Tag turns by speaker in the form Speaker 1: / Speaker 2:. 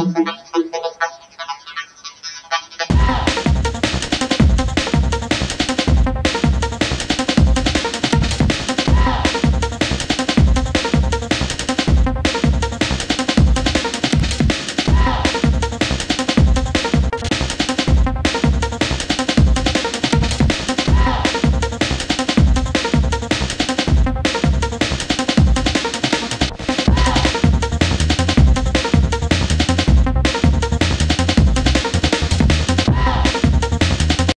Speaker 1: and the